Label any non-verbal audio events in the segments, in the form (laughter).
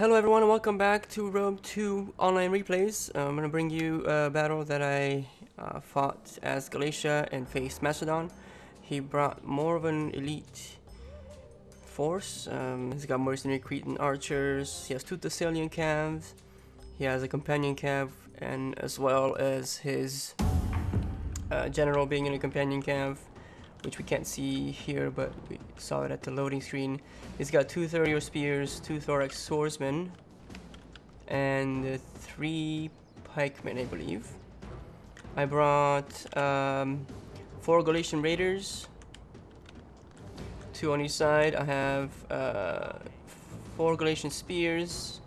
Hello everyone and welcome back to Rome 2 online replays. Uh, I'm going to bring you a battle that I uh, fought as Galatia and faced Macedon. He brought more of an elite force. Um, he's got mercenary Cretan archers, he has two Thessalian cavs, he has a companion cav, and as well as his uh, general being in a companion cav which we can't see here, but we saw it at the loading screen. He's got two Thureos spears, two Thorax swordsmen, and uh, three pikemen, I believe. I brought um, four Galatian raiders, two on each side. I have uh, four Galatian spears,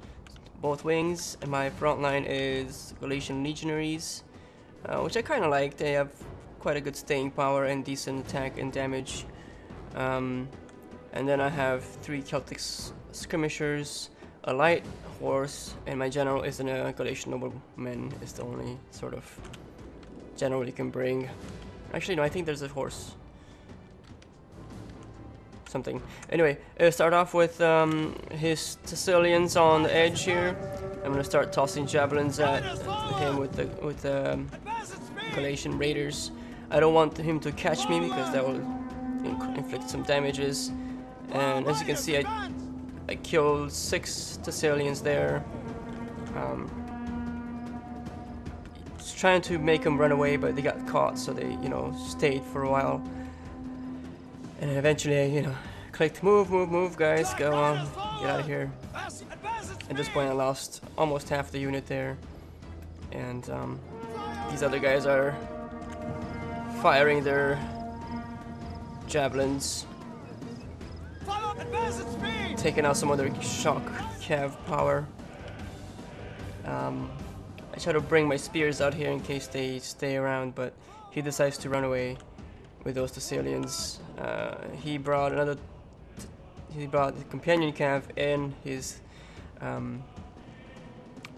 both wings, and my front line is Galatian legionaries, uh, which I kind of like. They have quite a good staying power and decent attack and damage. Um, and then I have three Celtic skirmishers, a light horse, and my general isn't a Galatian nobleman. Is the only sort of general you can bring. Actually, no, I think there's a horse. Something. Anyway, uh, start off with um, his Thessalians on the edge here. I'm gonna start tossing javelins at him with the with the um, Galatian raiders. I don't want him to catch me because that will inflict some damages. And as you can see, I, I killed six Thessalians there. Um, trying to make them run away, but they got caught, so they, you know, stayed for a while. And eventually, you know, clicked, move, move, move, guys, go on, get out of here. At this point, I lost almost half the unit there. And um, these other guys are firing their javelins. Taking out some of their shock cav power. Um, I try to bring my spears out here in case they stay around, but he decides to run away with those Thessalians. Uh, he brought another. He brought the companion cav and his um,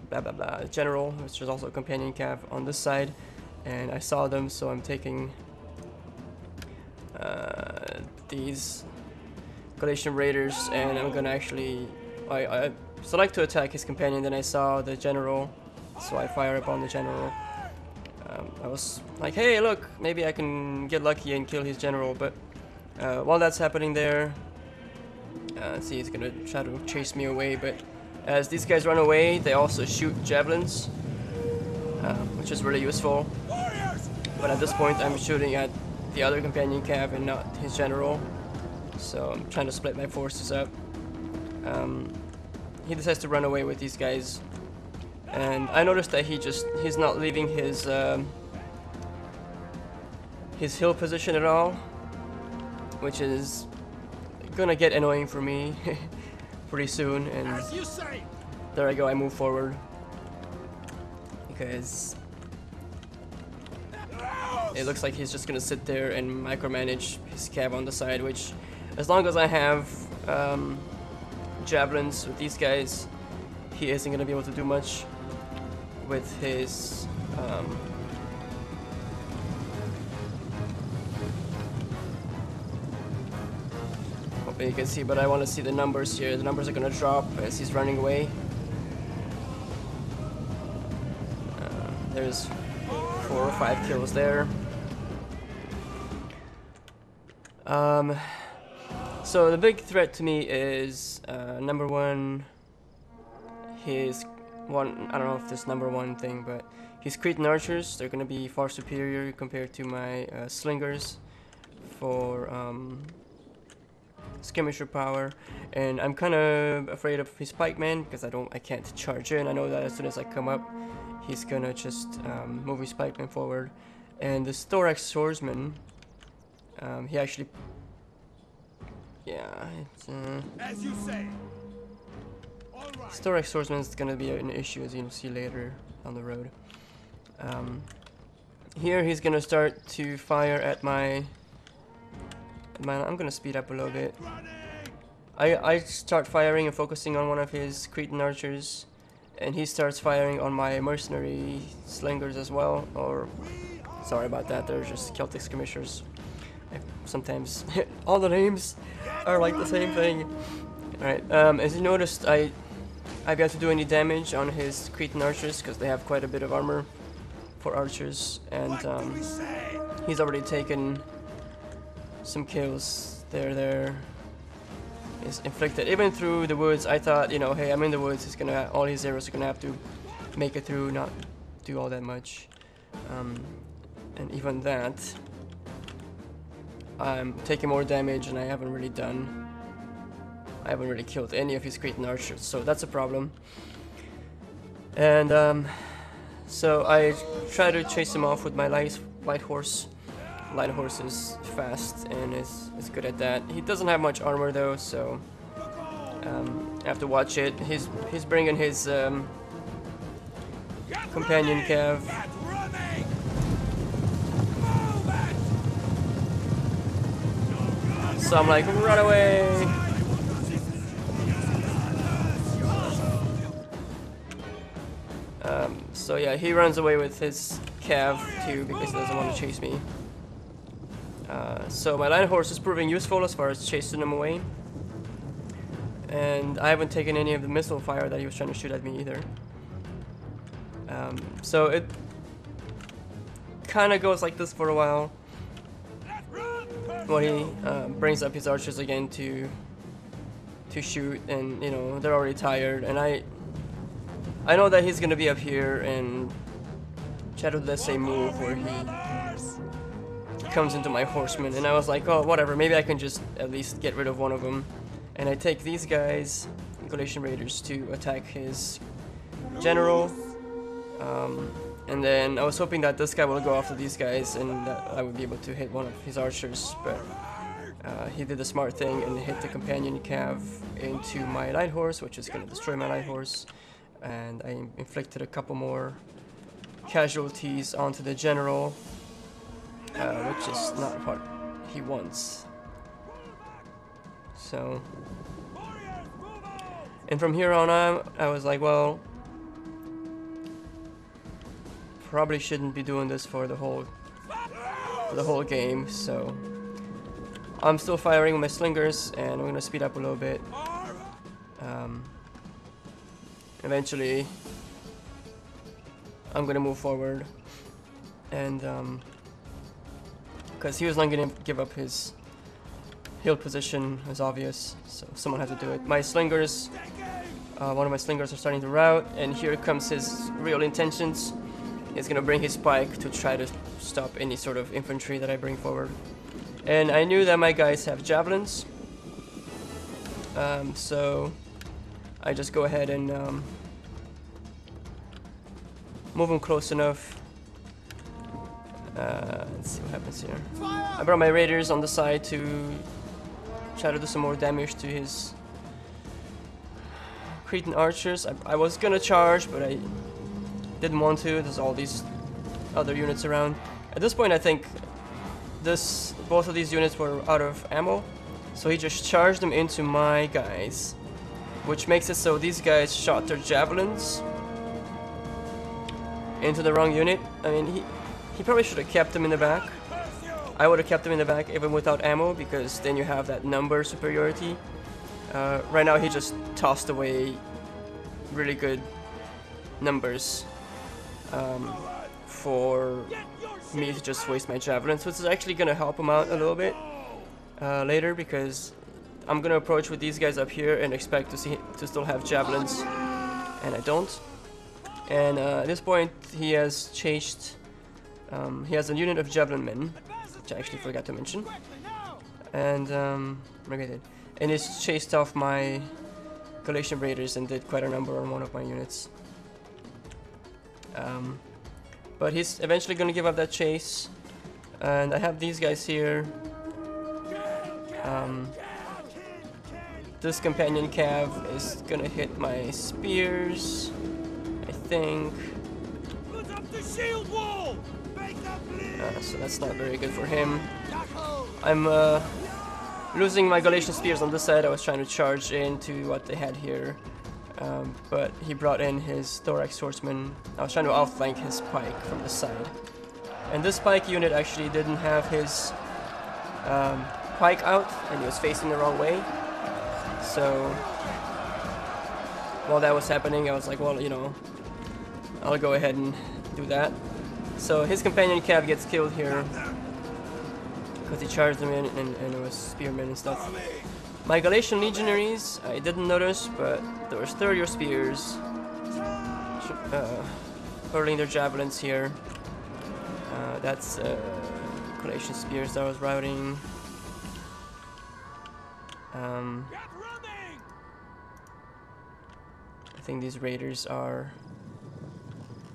blah blah blah general, which is also a companion cav on this side and I saw them so I'm taking uh, these Galatian Raiders and I'm gonna actually I, I select to attack his companion then I saw the general so I fire upon the general. Um, I was like hey look maybe I can get lucky and kill his general but uh, while that's happening there uh, see he's gonna try to chase me away but as these guys run away they also shoot javelins uh, which is really useful but at this point I'm shooting at the other companion cav and not his general. So I'm trying to split my forces up. Um, he decides to run away with these guys. And I noticed that he just, he's not leaving his, um, his hill position at all. Which is gonna get annoying for me (laughs) pretty soon. And there I go, I move forward. Because it looks like he's just gonna sit there and micromanage his cav on the side, which as long as I have um, javelins with these guys, he isn't gonna be able to do much with his um, you can see, but I want to see the numbers here. The numbers are gonna drop as he's running away. There's four or five kills there. Um, so the big threat to me is uh, number one, his one, I don't know if this number one thing, but his Cretan archers, they're going to be far superior compared to my uh, slingers for um, skirmisher power and I'm kind of afraid of his pikeman because I don't I can't charge in I know that as soon as I come up he's gonna just um, move his pikeman forward and the thorax swordsman um, he actually, yeah, it's, uh, as you say. Right. Thorax swordsman is gonna be an issue as you'll see later on the road. Um, here he's gonna start to fire at my. Man, I'm gonna speed up a little bit. I I start firing and focusing on one of his Cretan archers, and he starts firing on my mercenary slingers as well. Or sorry about that, they're just Celtic skirmishers sometimes (laughs) all the names are like the same thing. Alright, um, as you noticed, I I've got to do any damage on his Cretan archers because they have quite a bit of armor for archers, and um, he's already taken some kills there. There is inflicted even through the woods. I thought, you know, hey, I'm in the woods. He's gonna all his arrows are gonna have to make it through, not do all that much, um, and even that. I'm taking more damage and I haven't really done I haven't really killed any of his Cretan archers, so that's a problem. And um, so I try to chase him off with my light, light horse. Light horse is fast and is, is good at that. He doesn't have much armor though, so um, I have to watch it. He's he's bringing his um, companion cav. So I'm like, run away! Um, so yeah, he runs away with his cav too because he doesn't want to chase me. Uh, so my line horse is proving useful as far as chasing him away. And I haven't taken any of the missile fire that he was trying to shoot at me either. Um, so it kind of goes like this for a while. When he uh, brings up his archers again to to shoot, and you know they're already tired, and I I know that he's gonna be up here and Shadow let's say move where he comes into my horseman and I was like, oh whatever, maybe I can just at least get rid of one of them. And I take these guys, Galatian Raiders, to attack his general. Um, and then I was hoping that this guy will go after these guys and that I would be able to hit one of his archers, but uh, he did the smart thing and hit the companion cav into my light horse, which is gonna destroy my light horse and I inflicted a couple more casualties onto the general, uh, which is not what he wants. So, and from here on I was like, well, probably shouldn't be doing this for the whole, for the whole game. So, I'm still firing with my slingers, and I'm gonna speed up a little bit. Um, eventually I'm gonna move forward and um because he was not gonna give up his hill position is obvious so someone had to do it. My slingers uh, one of my slingers are starting to rout and here comes his real intentions. He's gonna bring his pike to try to stop any sort of infantry that I bring forward. And I knew that my guys have javelins um, so I just go ahead and um, move them close enough. Uh, let's see what happens here. I brought my raiders on the side to try to do some more damage to his Cretan archers. I, I was gonna charge, but I didn't want to. There's all these other units around. At this point, I think this both of these units were out of ammo, so he just charged them into my guys which makes it so these guys shot their javelins into the wrong unit. I mean, he, he probably should have kept him in the back. I would have kept him in the back even without ammo because then you have that number superiority. Uh, right now he just tossed away really good numbers um, for me to just waste my javelins, which is actually going to help him out a little bit uh, later because I'm gonna approach with these guys up here and expect to see to still have javelins, and I don't. And uh, at this point, he has chased. Um, he has a unit of javelin men, which I actually forgot to mention. And um, did. And he's chased off my Galatian Raiders and did quite a number on one of my units. Um, but he's eventually gonna give up that chase. And I have these guys here. Um, this companion cav is gonna hit my spears, I think. Uh, so that's not very good for him. I'm uh, losing my Galatian spears on this side. I was trying to charge into what they had here. Um, but he brought in his thorax swordsman. I was trying to outflank his pike from the side. And this pike unit actually didn't have his um, pike out and he was facing the wrong way. So while that was happening, I was like, well, you know, I'll go ahead and do that. So his companion cav gets killed here because he charged them in and, and it was spearmen and stuff. My Galatian legionaries, I didn't notice, but there was 30 spears uh, hurling their javelins here. Uh, that's uh, Galatian spears that I was routing. Um, I think these raiders are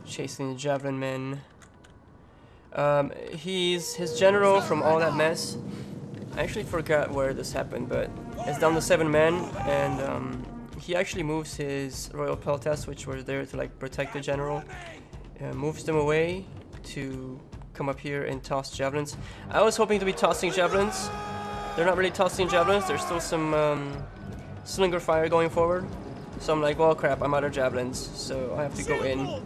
chasing the javelin men. Um, he's his general from all that mess. I actually forgot where this happened, but it's down to seven men, and um, he actually moves his royal peltas, which were there to like protect the general, uh, moves them away to come up here and toss javelins. I was hoping to be tossing javelins. They're not really tossing javelins. There's still some um, slinger fire going forward. So I'm like, well, crap, I'm out of javelins, so I have to go in.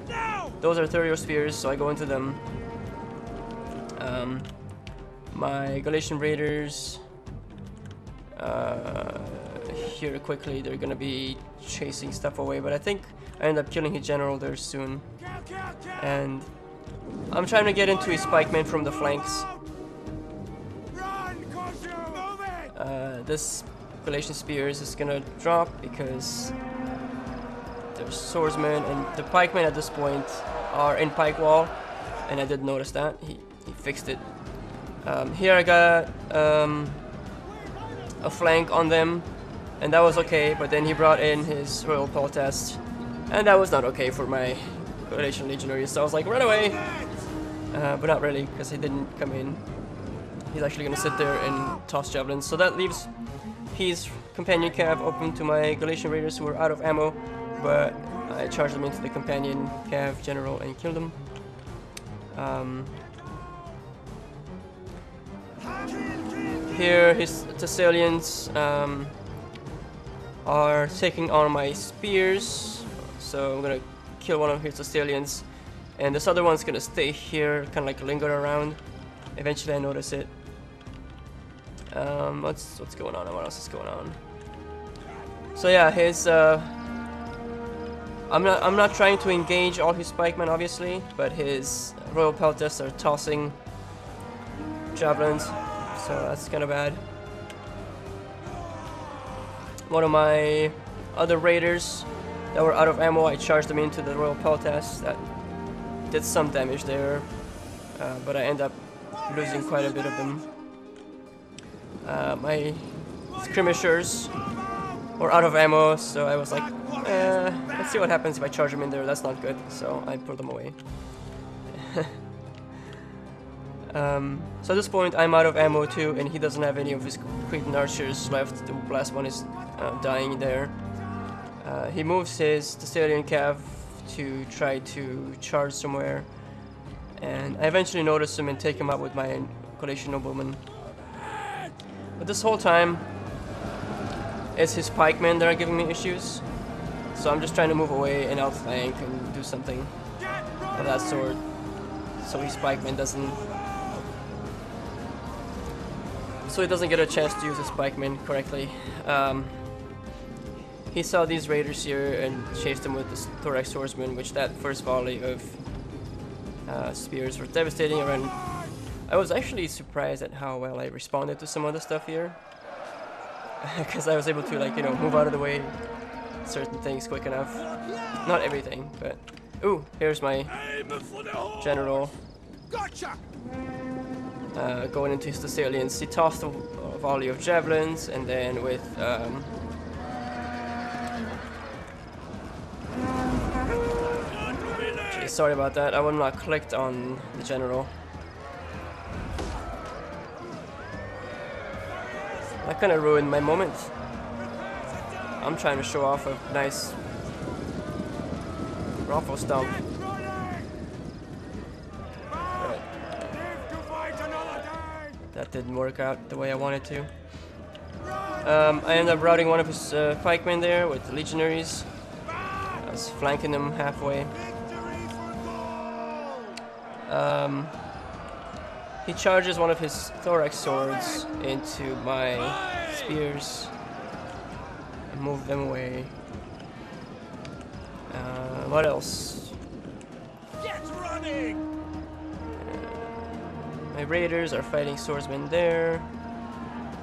Those are Thureos spears, so I go into them. Um, my Galatian Raiders uh, here quickly, they're gonna be chasing stuff away, but I think I end up killing his general there soon. And I'm trying to get into his pikemen from the flanks. Uh, this Galatian Spears is gonna drop because there's swordsmen and the pikemen at this point are in pike wall and I did notice that. He, he fixed it. Um, here I got um, a flank on them and that was okay but then he brought in his royal peltas and that was not okay for my Galatian legionaries so I was like run away uh, but not really because he didn't come in. He's actually gonna sit there and toss javelins so that leaves his companion cav open to my Galatian raiders who are out of ammo but I charged them into the companion cav general and killed them. Um, here his Thessalians um, are taking on my spears. So I'm gonna kill one of his Thessalians. And this other one's gonna stay here kind of like linger around. Eventually I notice it. Um, what's what's going on and what else is going on? So yeah his uh, I'm not I'm not trying to engage all his pikemen obviously, but his royal peltas are tossing javelins, so that's kind of bad. One of my other raiders that were out of ammo, I charged them into the royal peltas. That did some damage there, uh, but I end up losing quite a bit of them. Uh, my skirmishers were out of ammo, so I was like, uh, let's see what happens if I charge them in there. That's not good. So I put them away. (laughs) um, so at this point, I'm out of ammo too, and he doesn't have any of his Cretan archers left. The last one is uh, dying there. Uh, he moves his Thessalian cav to try to charge somewhere, and I eventually notice him and take him out with my Galatian nobleman. But this whole time, it's his pikemen that are giving me issues. So I'm just trying to move away and outflank and do something of that sort. So his pikeman doesn't... So he doesn't get a chance to use his pikeman correctly. Um, he saw these raiders here and chased them with the thorax swordsman, which that first volley of uh, spears were devastating. And I was actually surprised at how well I responded to some of the stuff here. (laughs) Because I was able to, like, you know, move out of the way certain things quick enough. Not everything, but... Ooh, here's my general. Uh, going into his Thessalians. He tossed a, volley of javelins, and then with... Um, sorry about that, I would not clicked on the general. That kind of ruined my moment. I'm trying to show off a nice Raffle stump. But that didn't work out the way I wanted to. Um, I ended up routing one of his uh, pikemen there with the legionaries. I was flanking them halfway. Um, he charges one of his thorax swords into my spears and move them away. what else? Raiders are fighting swordsmen there.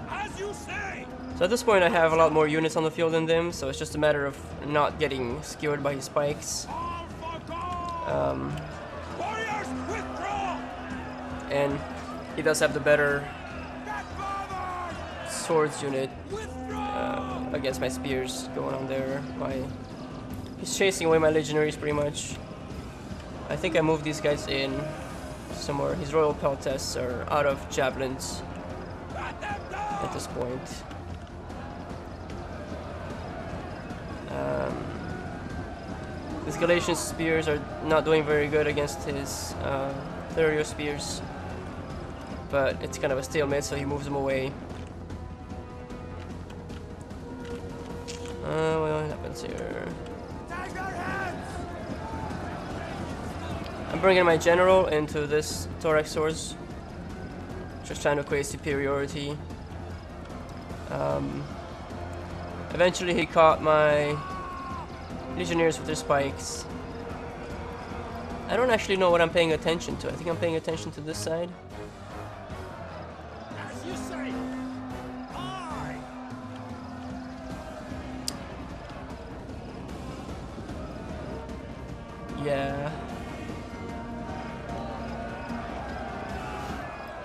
As you say! So at this point I have a lot more units on the field than them, so it's just a matter of not getting skewered by his spikes. All for gold! Um, and he does have the better swords unit uh, against my spears going on there. My he's chasing away my legionaries pretty much. I think I moved these guys in somewhere. His royal peltasts are out of javelins at this point. Um, his Galatian spears are not doing very good against his uh, Thureos spears, but it's kind of a stalemate, so he moves them away. Uh, what happens here? Take their hands! I'm bringing my general into this thorax source, just trying to create superiority. Um, eventually, he caught my legionnaires with their spikes. I don't actually know what I'm paying attention to. I think I'm paying attention to this side. Say! Yeah.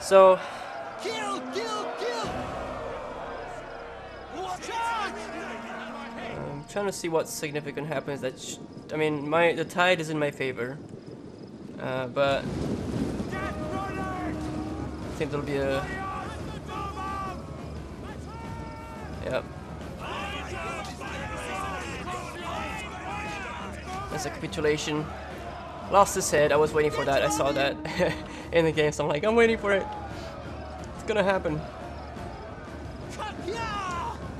So, Kill, kill, kill! I'm trying to see what significant happens. That I mean, my the tide is in my favor, uh, but I think there'll be a yep. That's a capitulation. Lost his head. I was waiting for that. I saw that (laughs) in the game, so I'm like, I'm waiting for it. Gonna happen.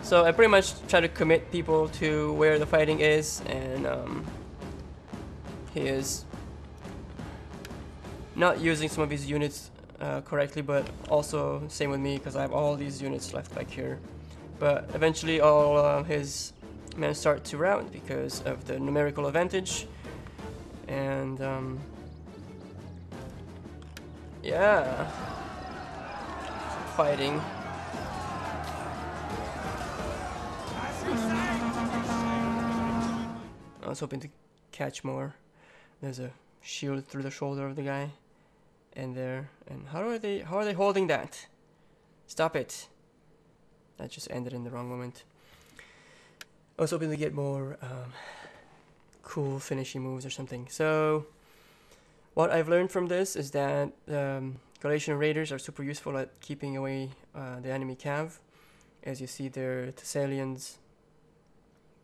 So I pretty much try to commit people to where the fighting is, and um, he is not using some of his units uh, correctly, but also same with me because I have all these units left back here. But eventually, all uh, his men start to rout because of the numerical advantage, and um, yeah, fighting. I was hoping to catch more. There's a shield through the shoulder of the guy, and there. And how are they? How are they holding that? Stop it! That just ended in the wrong moment. I was hoping to get more um, cool finishing moves or something. So, what I've learned from this is that um, Galatian Raiders are super useful at keeping away uh, the enemy cav. As you see, their Thessalians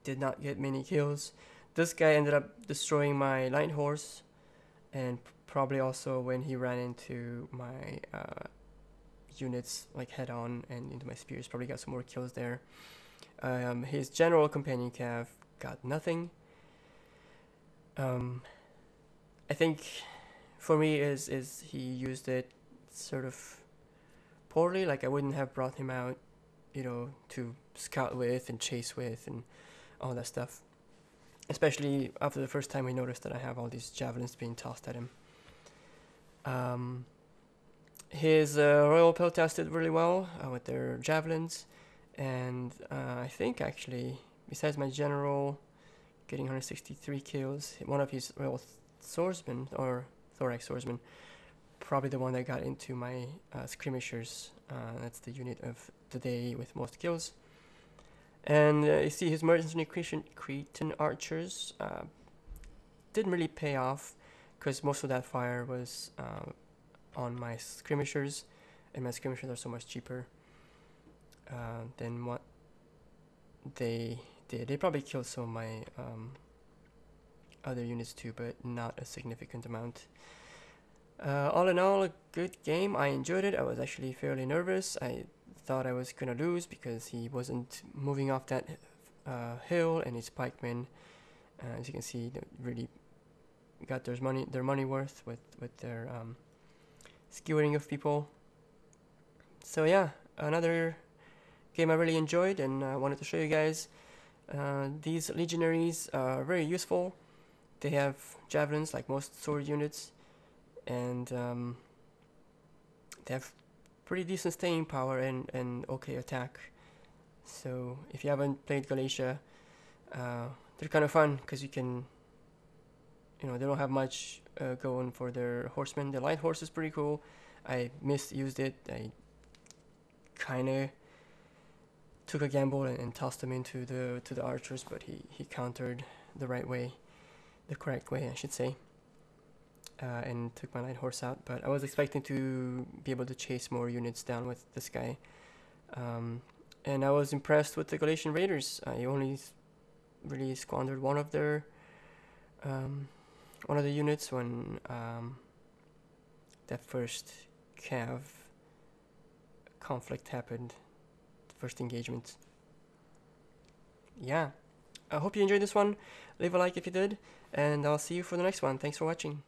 did not get many kills. This guy ended up destroying my light horse, and probably also when he ran into my uh, units like head on and into my spears, probably got some more kills there. Um, his general companion cav got nothing. Um, I think for me is is he used it sort of poorly. Like I wouldn't have brought him out, you know, to scout with and chase with and all that stuff. Especially after the first time we noticed that I have all these javelins being tossed at him. Um, his uh, royal peltas did really well uh, with their javelins, and uh, I think actually, besides my general getting 163 kills, one of his royal swordsmen or thorax swordsmen, probably the one that got into my uh, skirmishers. Uh, that's the unit of the day with most kills. And uh, you see his mercenary Cretan, Cretan archers uh, didn't really pay off because most of that fire was uh, on my skirmishers, and my skirmishers are so much cheaper than what they did. They probably killed some of my um, other units too, but not a significant amount. Uh, all in all, a good game. I enjoyed it. I was actually fairly nervous. I thought I was gonna lose because he wasn't moving off that uh, hill, and his pikemen, uh, as you can see, really got their money their money worth with with their um, skewering of people. So yeah, another game I really enjoyed, and I wanted to show you guys. Uh, these legionaries are very useful. they have javelins like most sword units, and um, they have pretty decent staying power and, and okay attack. So if you haven't played Galatia, uh, they're kind of fun because you can, you know, they don't have much uh, going for their horsemen. The light horse is pretty cool. I misused it. I kind of took a gamble and, and tossed him into the to the archers, but he he countered the right way, the correct way, I should say. Uh, and took my light horse out, but I was expecting to be able to chase more units down with this guy. Um, and I was impressed with the Galatian Raiders. I only really squandered one of their um, one of the units when um, that first Cav conflict happened, the first engagement. Yeah, I hope you enjoyed this one. Leave a like if you did, and I'll see you for the next one. Thanks for watching.